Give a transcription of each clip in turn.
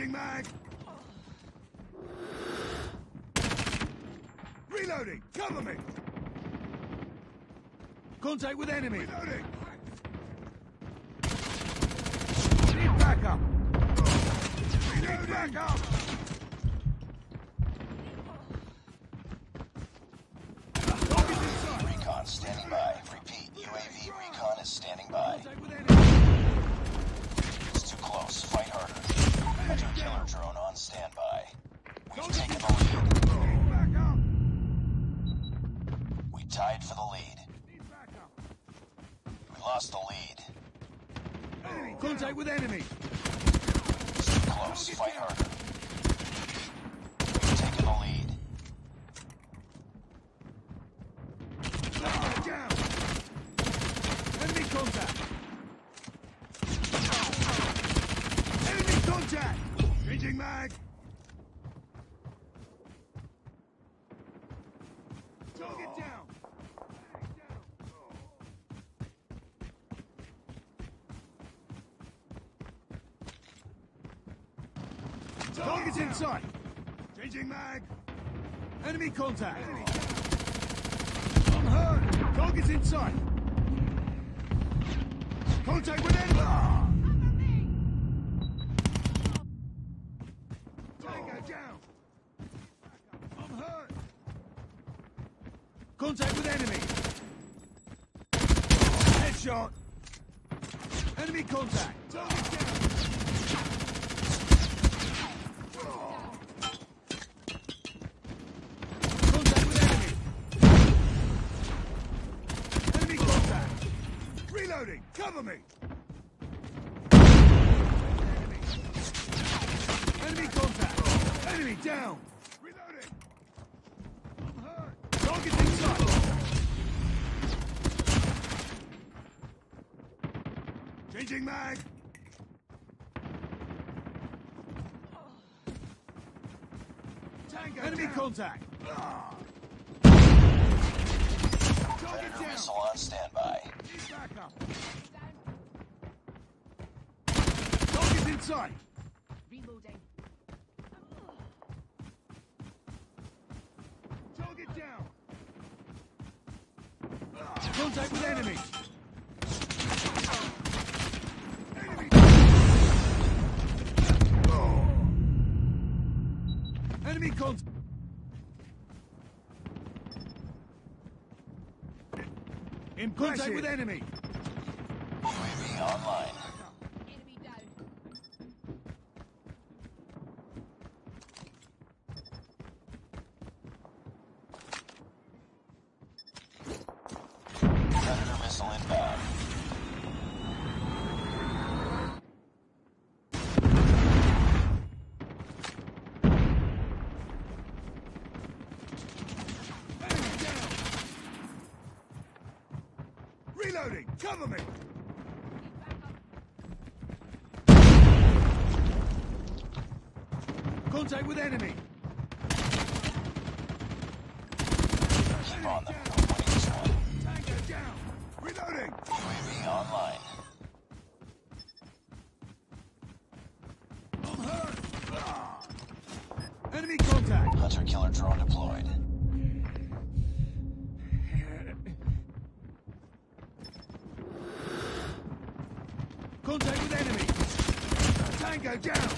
Changing mag. Reloading. Cover me. Contact with enemy. Reloading. Need backup. Need backup. Contact with enemy. Close. Fight harder. We've taken the lead. Target down. Enemy contact. Enemy contact. Changing mag. Target down. Target's in sight. Changing mag. Enemy contact. I'm hurt. Target's in sight. Contact with enemy. I'm. Contact with enemy. Headshot. Enemy contact. Target down. Contact with enemy. Enemy contact. Cover me. Enemy. Enemy contact. Enemy down. Reloading. I'm hurt. Target's inside. Changing mag. Tango Enemy contact. Target Predator missile on standby. Need backup. Target's in sight. Reloading. Target down. Contact with enemy. Enemy. Oh. Enemy contact. In contact with enemy. UAV online. Enemy down. Predator missile inbound. Enemy down. Reloading. Cover me. Contact with enemy. Keep on them. This one. Tango down. Reloading. UAV online. I'm hurt. Enemy contact. Hunter killer drone Contact with enemy. Tango down.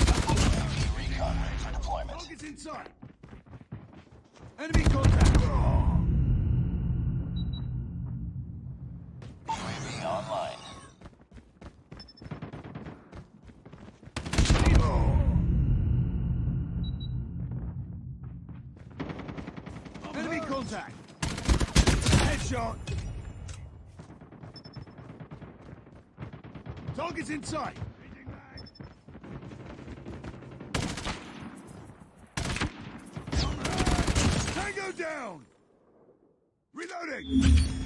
Recon ready for deployment. Target's in sight. Enemy contact. UAV online. Enemy contact. Headshot. Target's in sight. Tango down. Reloading.